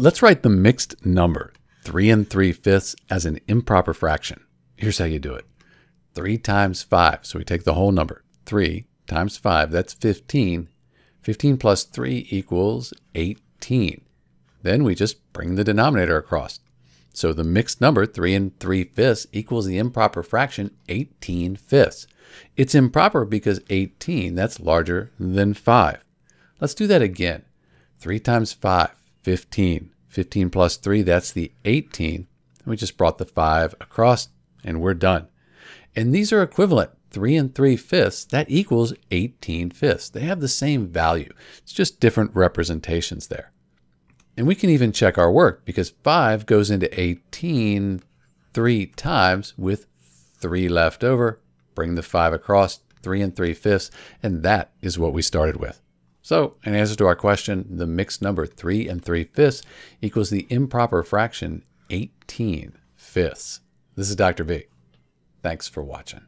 Let's write the mixed number 3 and 3 fifths as an improper fraction. Here's how you do it. 3 times 5, so we take the whole number. 3 times 5, that's 15. 15 plus 3 equals 18. Then we just bring the denominator across. So the mixed number, 3 and 3 fifths, equals the improper fraction, 18 fifths. It's improper because 18, that's larger than 5. Let's do that again. 3 times 5, 15. 15 plus 3, that's the 18. We just brought the 5 across, and we're done. And these are equivalent. 3 and 3 fifths, that equals 18 fifths. They have the same value. It's just different representations there. And we can even check our work because 5 goes into 18 three times with 3 left over. Bring the 5 across, 3 and 3 fifths, and that is what we started with. So, in answer to our question, the mixed number 3 and 3 fifths equals the improper fraction 18 fifths. This is Dr. B. Thanks for watching.